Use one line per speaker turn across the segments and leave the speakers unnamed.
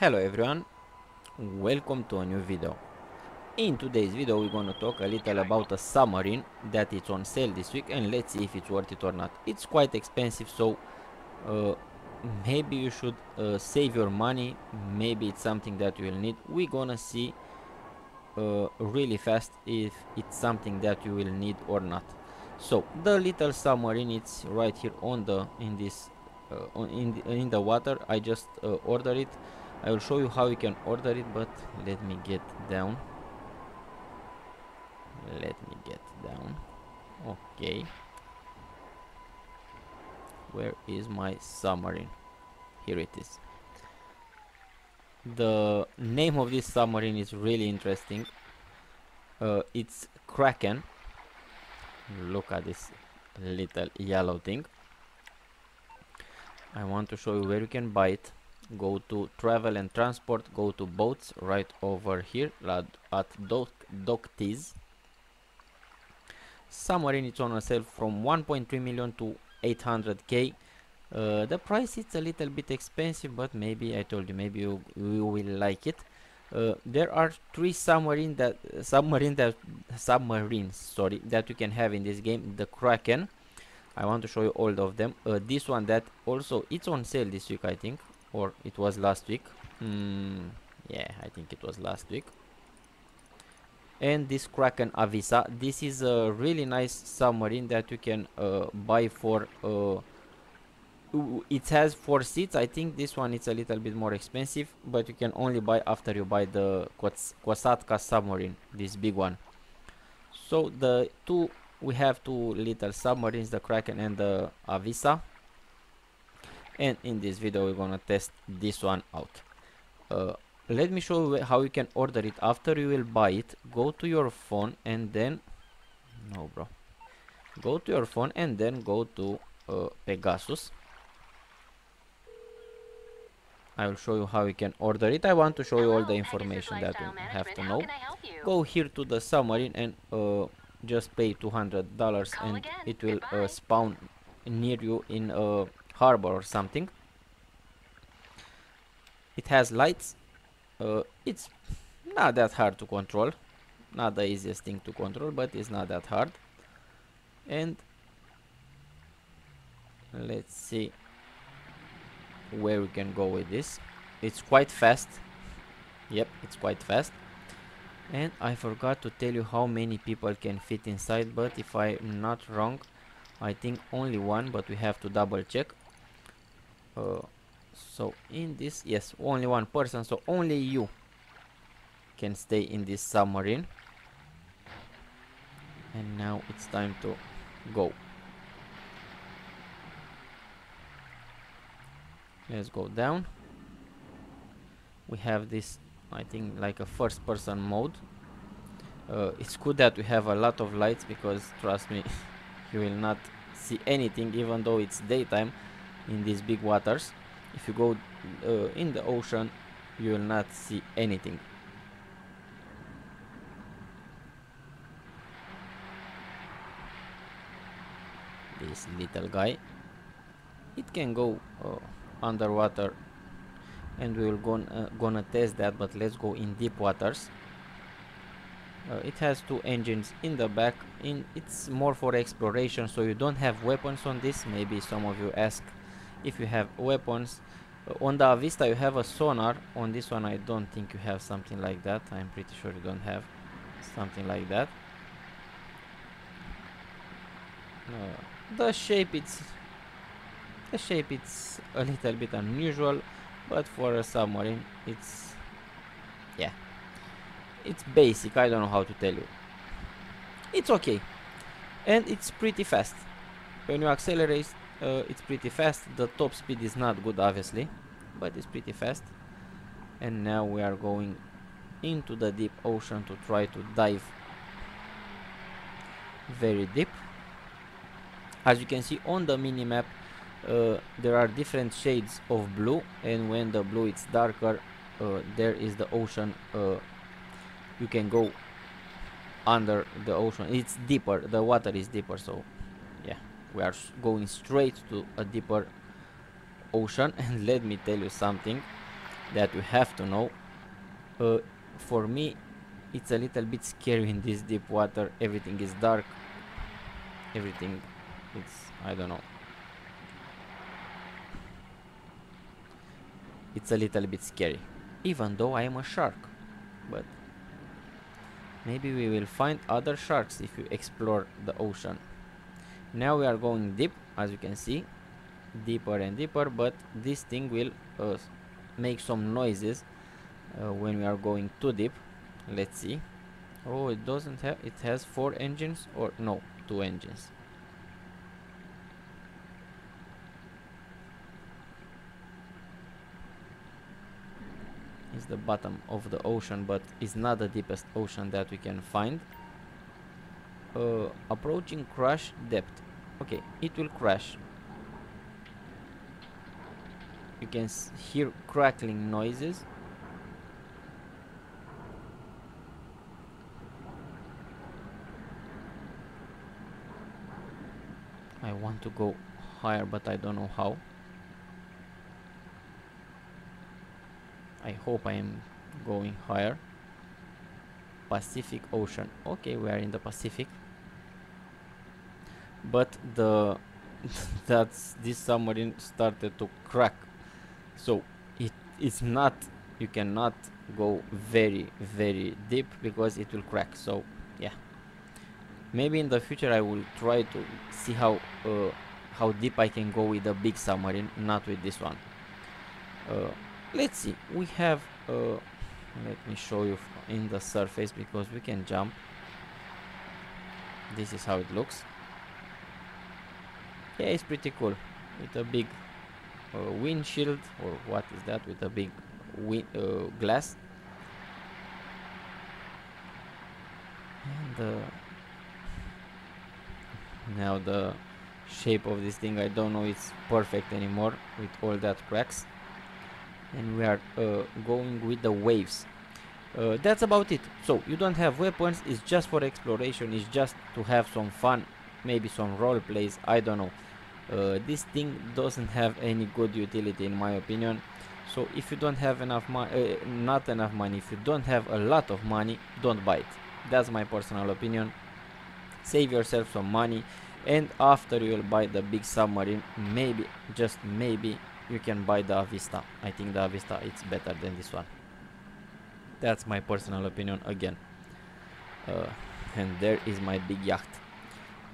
Hello everyone, welcome to a new video. In today's video we're gonna talk a little about a submarine that is on sale this week and let's see if it's worth it or not. It's quite expensive so uh, maybe you should uh, save your money, maybe it's something that you will need. We're gonna see uh, really fast if it's something that you will need or not. So the little submarine it's right here on the in this uh, in the, in the water. I just uh, ordered it I will show you how you can order it but let me get down. Let me get down. Okay. Where is my submarine? Here it is. The name of this submarine is really interesting. Uh, it's Kraken. Look at this little yellow thing. I want to show you where you can buy it go to travel and transport go to boats right over here at, at dock DockTease submarine it's on a sale from 1.3 million to 800k uh, the price is a little bit expensive but maybe I told you maybe you, you will like it. Uh, there are three submarine that submarine that submarines sorry that you can have in this game the Kraken. I want to show you all of them. Uh, this one that also it's on sale this week I think or it was last week? Mm, yeah I think it was last week. And this Kraken Avisa this is a really nice submarine that you can uh, buy for uh, it has four seats. I think this one is a little bit more expensive but you can only buy after you buy the Kosatka submarine this big one. So the two we have two little submarines the Kraken and the Avisa and in this video we're gonna test this one out. Uh, let me show you how you can order it. After you will buy it go to your phone and then no bro. Go to your phone and then go to uh, Pegasus. I will show you how you can order it. I want to show you all the information that you have to know. Go here to the submarine and uh, just pay $200 and it will uh, spawn near you in a harbor or something. It has lights. Uh, it's not that hard to control. Not the easiest thing to control but it's not that hard. And let's see where we can go with this. It's quite fast. Yep it's quite fast. And I forgot to tell you how many people can fit inside but if I'm not wrong I think only one but we have to double check so in this yes only one person so only you can stay in this submarine. And now it's time to go. Let's go down. We have this I think like a first person mode. Uh, it's good that we have a lot of lights because trust me you will not see anything even though it's daytime in these big waters. If you go uh, in the ocean you will not see anything. This little guy it can go uh, underwater. And we will go uh, gonna test that but let's go in deep waters. Uh, it has two engines in the back. In it's more for exploration so you don't have weapons on this. Maybe some of you ask if you have weapons. Uh, on the Avisa you have a sonar. On this one I don't think you have something like that. I'm pretty sure you don't have something like that. The shape it's the shape it's a little bit unusual but for a submarine it's yeah. It's basic. I don't know how to tell you. It's okay. And it's pretty fast. When you accelerate uh, it's pretty fast. The top speed is not good obviously but it's pretty fast. And now we are going into the deep ocean to try to dive very deep. As you can see on the mini map uh, there are different shades of blue and when the blue is darker uh, there is the ocean uh, you can go under the ocean. It's deeper. The water is deeper so we are going straight to a deeper ocean and let me tell you something that you have to know. Uh, for me it's a little bit scary in this deep water. Everything is dark. Everything it's I don't know. It's a little bit scary even though I am a shark but maybe we will find other sharks if you explore the ocean now we are going deep as you can see. Deeper and deeper but this thing will uh, make some noises uh, when we are going too deep. Let's see. Oh it doesn't have it has four engines or no two engines. Is the bottom of the ocean but it's not the deepest ocean that we can find uh, approaching crash depth. Okay it will crash. You can hear crackling noises. I want to go higher but I don't know how. I hope I am going higher. Pacific Ocean. Okay we are in the Pacific but the that's this submarine started to crack. So it is not you cannot go very very deep because it will crack. So yeah. Maybe in the future I will try to see how uh, how deep I can go with a big submarine not with this one. Uh, let's see. We have uh, let me show you in the surface because we can jump. This is how it looks yeah it's pretty cool. With a big uh, windshield or what is that? With a big uh, glass. And uh, now the shape of this thing I don't know it's perfect anymore with all that cracks. And we are uh, going with the waves. Uh, that's about it. So you don't have weapons it's just for exploration it's just to have some fun maybe some role plays I don't know uh, this thing doesn't have any good utility in my opinion. So if you don't have enough money uh, not enough money if you don't have a lot of money don't buy it. That's my personal opinion. Save yourself some money and after you will buy the big submarine maybe just maybe you can buy the Avista. I think the Avista it's better than this one. That's my personal opinion again. Uh, and there is my big yacht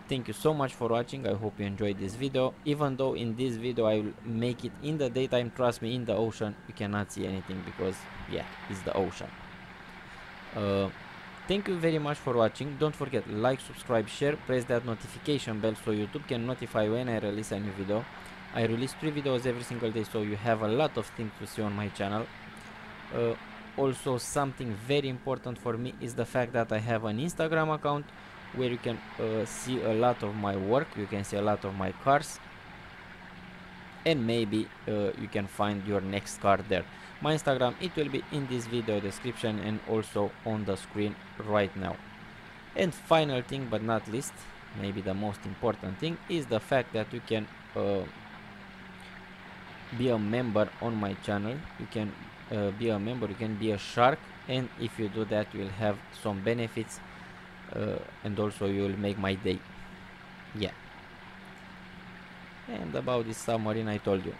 thank you so much for watching. I hope you enjoyed this video. Even though in this video i will make it in the daytime. Trust me in the ocean you cannot see anything because yeah it's the ocean. Uh, thank you very much for watching. Don't forget like subscribe share press that notification bell so youtube can notify when i release a new video. I release three videos every single day so you have a lot of things to see on my channel. Uh, also something very important for me is the fact that i have an instagram account where you can uh, see a lot of my work you can see a lot of my cars and maybe uh, you can find your next car there. My instagram it will be in this video description and also on the screen right now. And final thing but not least maybe the most important thing is the fact that you can uh, be a member on my channel. You can uh, be a member you can be a shark and if you do that you will have some benefits uh, and also you will make my day. Yeah. And about this submarine I told you.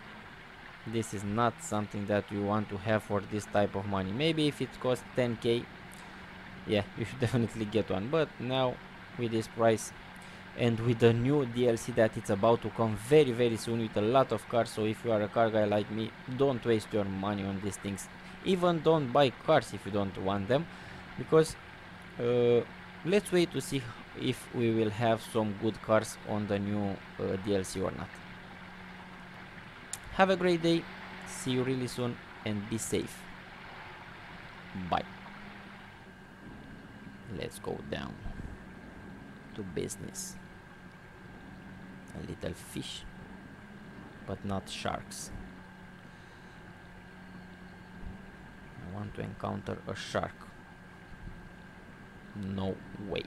This is not something that you want to have for this type of money. Maybe if it costs 10k yeah you should definitely get one. But now with this price and with the new DLC that it's about to come very very soon with a lot of cars so if you are a car guy like me don't waste your money on these things. Even don't buy cars if you don't want them because uh, let's wait to see if we will have some good cars on the new uh, DLC or not. Have a great day, see you really soon and be safe. Bye. Let's go down to business. A little fish, but not sharks. I want to encounter a shark no way